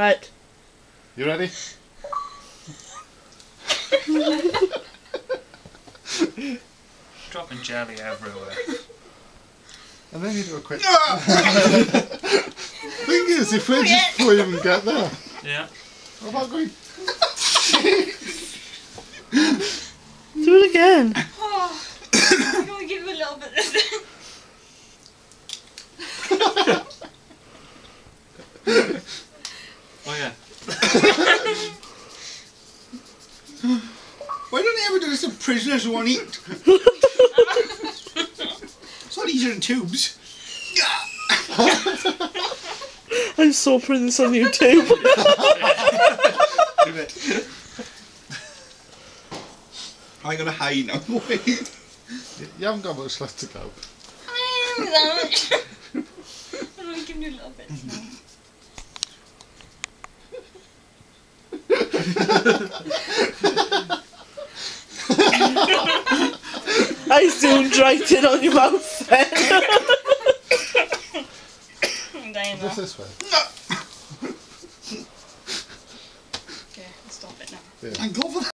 Right. You ready? Dropping jelly everywhere. And then you do a quick. Thing is, if we just before you even get there, Yeah. what about going? Do it again. Oh, I'm going to give you a little bit of this. Oh yeah. Why don't they ever do this to prisoners who want to eat? it's not easier in tubes. I'm so putting this on YouTube. I gotta hide now. Wait. You haven't got much left to go. I'm going to give you a little bit now. I zoomed right in on your mouth then. I'm dying now. Just this way. Okay, I'll stop it now. Yeah. Thank God for that.